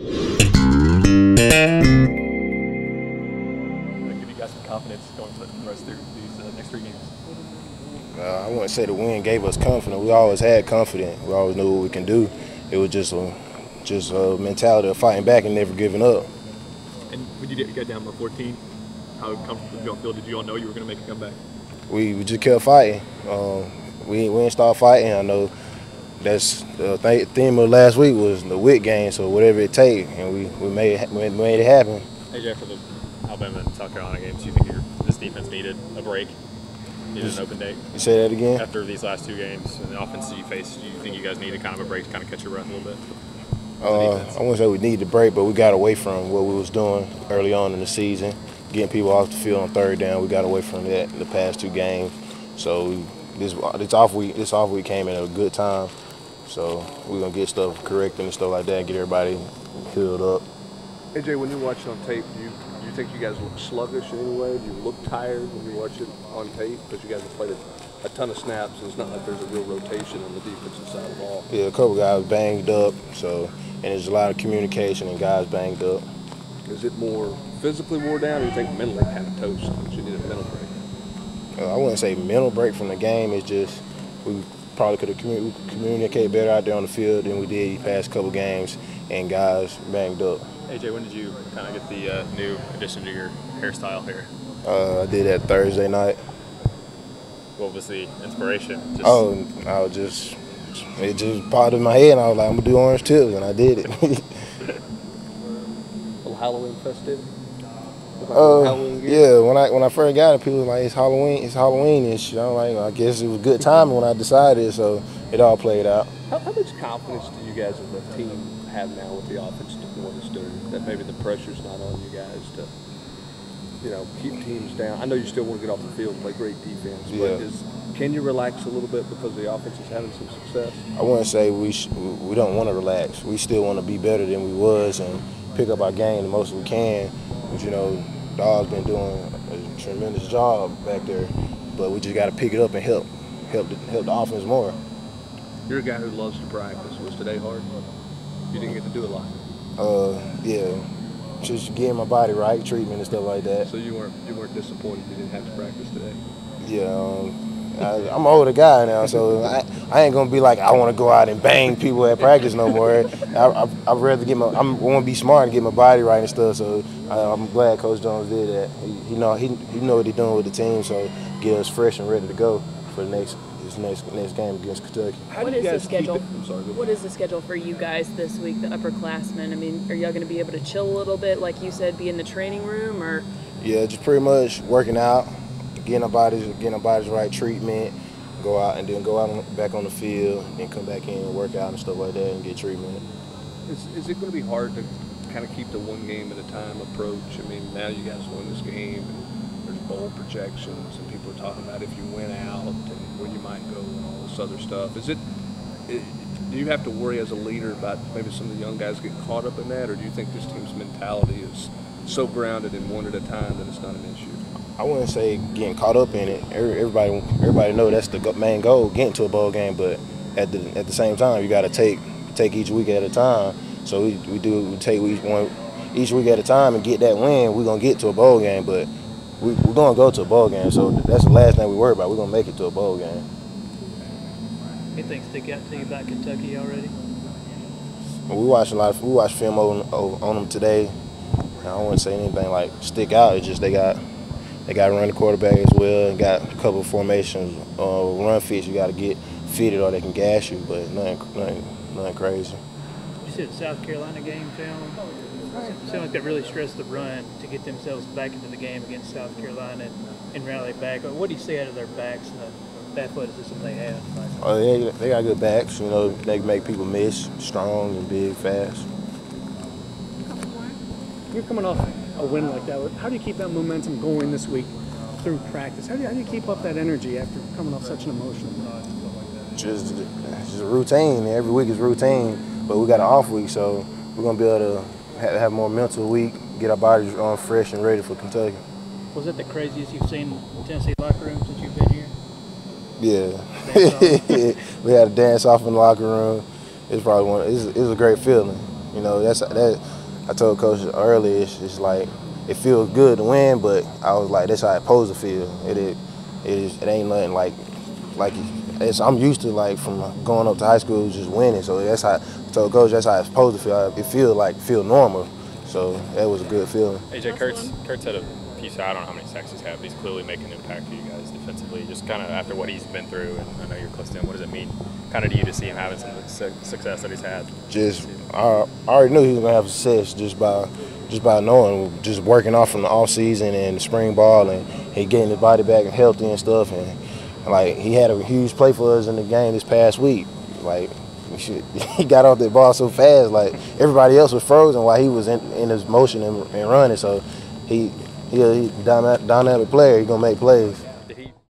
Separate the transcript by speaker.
Speaker 1: give you guys some confidence going for the rest of these uh, next three games?
Speaker 2: Uh, I wouldn't say the win gave us confidence. We always had confidence. We always knew what we can do. It was just a, just a mentality of fighting back and never giving up.
Speaker 1: And when you get, down by 14, how comfortable did y'all feel? Did you all know you were going to make a comeback?
Speaker 2: We, we just kept fighting. Um, we, we didn't start fighting. I know that's the th- theme of last week was the wit game, so whatever it take, and we, we made it, we made it happen.
Speaker 3: AJ, for the Alabama and South Carolina games, do you think your, this defense needed a break? Needed an open date?
Speaker 2: You say that again?
Speaker 3: After these last two games and the offenses you faced, do you think you guys needed kind of a break to kind of catch your breath a little bit?
Speaker 2: Uh, I wouldn't say we needed a break, but we got away from what we was doing early on in the season, getting people off the field on third down. We got away from that in the past two games. So we, this this off week this off week came at a good time. So we're gonna get stuff corrected and stuff like that, get everybody healed up.
Speaker 4: AJ, when you watch it on tape, do you do you think you guys look sluggish in any way? Do you look tired when you watch it on tape? Because you guys have played a, a ton of snaps, and it's not like there's a real rotation on the defensive side of the ball.
Speaker 2: Yeah, a couple guys banged up, so and there's a lot of communication and guys banged up.
Speaker 4: Is it more physically wore down, or you think mentally kind of toast? You need a mental break.
Speaker 2: Uh, I wouldn't say mental break from the game. It's just we probably could have commu- communicated better out there on the field than we did the past couple games, and guys banged up.
Speaker 3: AJ, when did you kind of get the uh, new addition to your hairstyle here?
Speaker 2: Uh, I did that Thursday night.
Speaker 3: What was the inspiration? Just
Speaker 2: Oh, I was just it just popped in my head, and I was like, I'm gonna do orange tips, and I did it.
Speaker 4: A little Halloween festivity.
Speaker 2: Uh, yeah, when I when I first got it, people was like, it's Halloween, it's Halloweenish. I'm like, I guess it was good timing when I decided, so it all played out.
Speaker 4: How, how much confidence do you guys as a team have now with the offense doing what it's doing? That maybe the pressure's not on you guys to, you know, keep teams down. I know you still want to get off the field and play great defense,
Speaker 2: Yeah.
Speaker 4: but is, can you relax a little bit because the offense is having some success?
Speaker 2: I wouldn't say we sh- we don't want to relax. We still want to be better than we was and pick up our game the most we can. But you know, Dog's been doing a tremendous job back there. But we just got to pick it up and help help the, help the offense more.
Speaker 4: You're a guy who loves to practice. Was today hard? You didn't get to do a lot,
Speaker 2: Uh, yeah, just getting my body right, treatment and stuff like that.
Speaker 4: so you weren't you weren't disappointed you didn't have to practice today.
Speaker 2: Yeah, um, I, I'm an older guy now, so I, I ain't gonna be like I want to go out and bang people at practice no more. I, I, I'd rather get my I'm want to be smart and get my body right and stuff. So I, I'm glad Coach Jones did that. He, he know he, he know what he's doing with the team, so get us fresh and ready to go for the next this next next game against Kentucky.
Speaker 4: How
Speaker 5: What
Speaker 4: do you
Speaker 5: is the schedule?
Speaker 4: it- I'm sorry.
Speaker 5: What is the schedule for you guys this week, the upperclassmen? I mean, are y'all going to be able to chill a little bit, like you said, be in the training room, or
Speaker 2: Yeah, just pretty much working out, getting our bodies getting our bodies right, treatment, go out and then go out back on the field, then come back in and work out and stuff like that and get treatment.
Speaker 4: Is, is it going to be hard to kind of keep the one game at a time approach? I mean, now you guys won this game, and there's bowl projections, and people are talking about if you win out and where you might go and all this other stuff. Is it, it? Do you have to worry as a leader about maybe some of the young guys getting caught up in that, or do you think this team's mentality is so grounded in one at a time that it's not an issue?
Speaker 2: I wouldn't say getting caught up in it. Everybody, everybody know that's the main goal, getting to a bowl game. But at the at the same time, you got to take take each week at a time. So we, we do we take each one each week at a time and get that win. We're gonna get to a bowl game, but we, we're gonna go to a bowl game. So that's the last thing we worry about. We're gonna make it to a bowl game.
Speaker 6: Anything stick out to you about Kentucky already?
Speaker 2: We watch a lot. Of, we watched film on, on them today. I don't want to say anything like stick out. It's just they got they got to run the quarterback as well and got a couple of formations, uh, run fits. You got to get fitted or they can gas you, but nothing, nothing, nothing crazy.
Speaker 6: You see the South Carolina game film? It sounded like they really stressed the run to get themselves back into the game against South Carolina and, and rally back. What do you see out of their backs and the, the athleticism they have?
Speaker 2: Uh, they, they got good backs. You know, they can make people miss, strong and big, fast.
Speaker 7: You're coming off a win like that. How do you keep that momentum going this week through practice? How do you, how do you keep up that energy after coming off such an emotional win?
Speaker 2: Just, just a routine. Every week is routine, but we got an off week, so we're gonna be able to have, have more mental week, get our bodies on fresh and ready for Kentucky.
Speaker 6: Was it the craziest you've seen in Tennessee locker room since you've been here?
Speaker 2: Yeah. we had a dance off in the locker room. It's probably one. It's, it's a great feeling. You know, that's that. I told coach earlier. It's, it's like it feels good to win, but I was like, that's how it's supposed to feel. It it, it, is, it ain't nothing like like it's, I'm used to like from going up to high school just winning. So that's how I told coach that's how it's supposed to feel. It feel like feel normal. So that was a good feeling.
Speaker 3: AJ Kurtz, Kurtz had a piece. I don't know how many sacks he's had, but he's clearly making an impact for you guys defensively. Just kind of after what he's been through, and I know you're close to him. What does it mean, kind of to you, to see him having some success that he's had?
Speaker 2: Just I, I already knew he was gonna have success just by just by knowing, just working off from the off season and the spring ball, and he getting his body back and healthy and stuff, and like he had a huge play for us in the game this past week. Like should, he got off that ball so fast, like everybody else was frozen while he was in, in his motion and, and running. So he he a dynamic, player. He gonna make plays.